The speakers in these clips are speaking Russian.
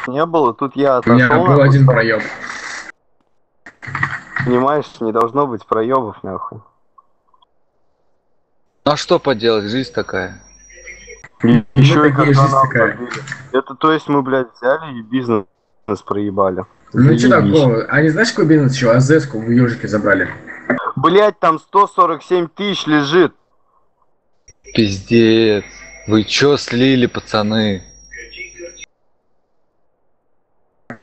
проебов не было, тут я У меня отошел. был нахуй, один проеб. Понимаешь, не должно быть проебов, нахуй. А что поделать, жизнь такая. И еще и когда жизнь нам такая. забили. Это то есть мы, блядь, взяли и бизнес проебали. Ну что такого? Они знаешь, какой бизнес еще? АЗС-ку в ежике забрали. Блять, там 147 тысяч лежит. Пиздец. Вы чё слили, пацаны?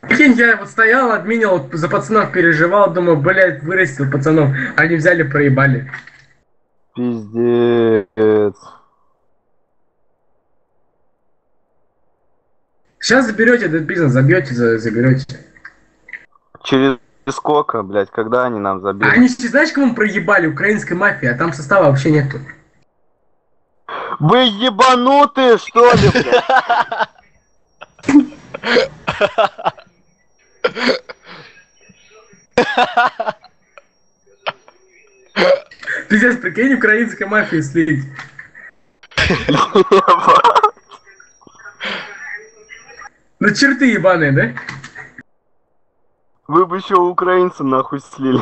Прикинь, я вот стоял, обменивал, за пацанов переживал, думаю, блядь, вырастил пацанов. Они взяли, проебали. Пиздец. Сейчас заберете этот бизнес, забьете, за- заберете. Через сколько, блядь, когда они нам А забили? они все знаешь, кому проебали? Украинской мафии, а там состава вообще нету. Вы ебанутые, что ли, блядь? Пиздец, прикинь, украинской мафии слить. Ну черты ебаные, да? Вы бы еще украинца нахуй слили.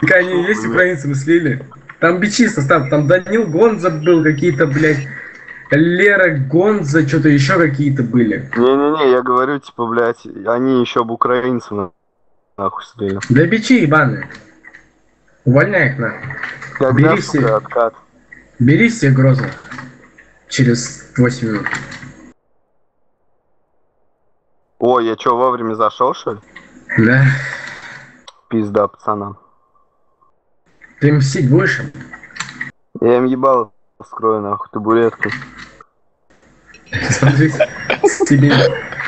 Так они есть украинцы, мы слили. Там бичи состав, там Данил Гонза был, какие-то, блядь, Лера Гонза, что-то еще какие-то были. Не-не-не, я говорю, типа, блядь, они еще бы украинцев на- нахуй. Да бичи ебаные. Увольняй их нахуй. Когда, Бери себе. откат? Бери себе грозно. Через 8 минут. О, я что, вовремя зашел, что ли? Да. Пизда, пацанам. Ты мстить будешь? Я им ебало вскрою, нахуй, табуретку. Смотри, тебе.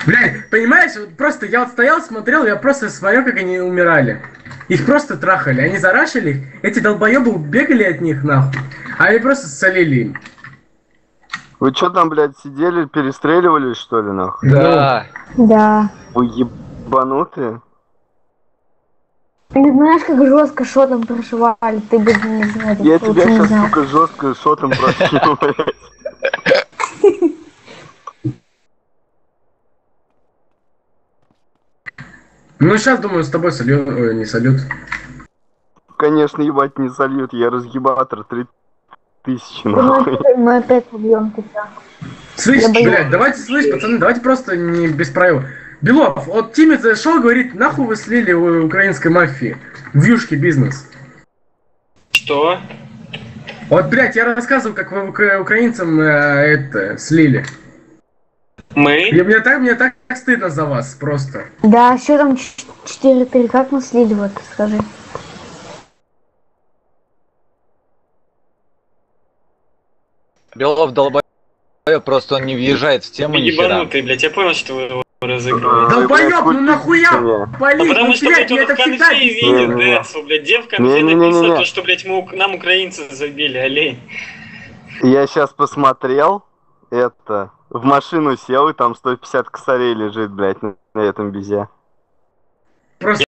Блядь, понимаешь, просто я вот стоял, смотрел, я просто смотрел, как они умирали. Их просто трахали, они зарашили их, эти долбоебы бегали от них нахуй, а они просто солили им. Вы что там, блядь, сидели, перестреливались, что ли, нахуй? Да. Да. Вы ебанутые? Ты знаешь, как жестко шотом прошивали, ты бы не знал. Я тебя сейчас, сука, жестко шотом просил, блядь. Ну сейчас, думаю, с тобой сольют, ой, не сольют. Конечно, ебать не сольют, я разъебатор 3000, Думаю, нахуй. что мы опять убьем тебя. Слышь, Я блядь, давайте, слышь, пацаны, давайте просто не без правил. Белов, вот Тимми зашел, говорит, нахуй вы слили у украинской мафии. В юшке бизнес. Что? Вот, блядь, я рассказывал, как вы украинцам э, это слили. Мы? И мне так, мне так стыдно за вас, просто. Да, что там 4-3, как мы слили, вот, скажи. Белов долбоёб, просто он не въезжает в тему ни хера. ебанутый, блядь, я понял, что вы его разыгрываете. Долбоёб, ну нахуя палить? потому Ну, что, блядь, он в конце видит. Дэнсу, блядь, где в конце написано, то, что, блядь, мы, нам украинцы забили, олень. Я сейчас посмотрел, это, в машину сел, и там 150 косарей лежит, блядь, на, на этом бизе. Просто